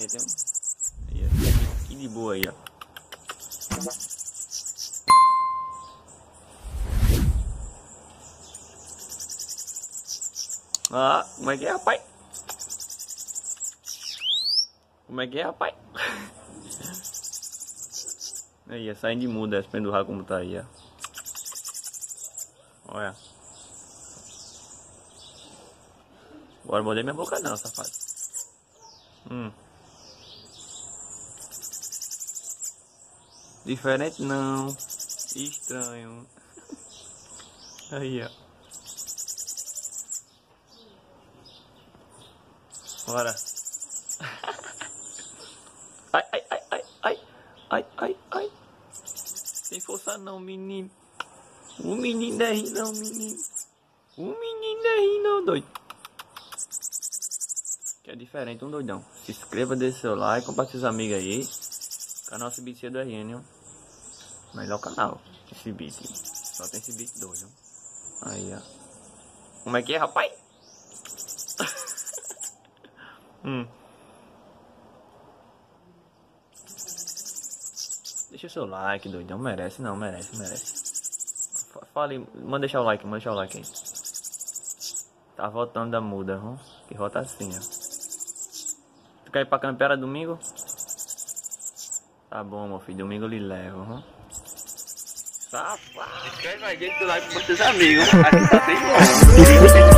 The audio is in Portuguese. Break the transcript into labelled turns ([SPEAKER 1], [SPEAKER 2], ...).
[SPEAKER 1] Que de boa aí, ó. Ah, como é que é, rapaz? Como é que é, rapaz? Aí, saindo de muda, essa pendurrar como tá aí, ó. Olha. Bora morder minha boca não, safado. Hum. Diferente não. Estranho. Aí, ó. Bora. Ai, ai, ai, ai, ai, ai, ai, ai. Sem força não, menino. O menino é rir não, menino. O menino é rir não, doido. Que é diferente, um doidão. Se inscreva, deixe seu like, compartilhe com seus amigos aí. Canal CBC do RN. Melhor canal. Esse beat. Só tem esse beat doido. Aí, ó. Como é que é, rapaz? Hum. Deixa o seu like, doidão. Merece, não, merece, merece. Fale, manda deixar o like, manda deixar o like aí. Tá voltando da muda, viu? Que rota assim, ó. Tu quer ir pra Campera domingo? Tá bom, meu filho. Domingo eu lhe levo, viu? Safado. Escreve mais gente do like pros seus amigos. Aqui só tem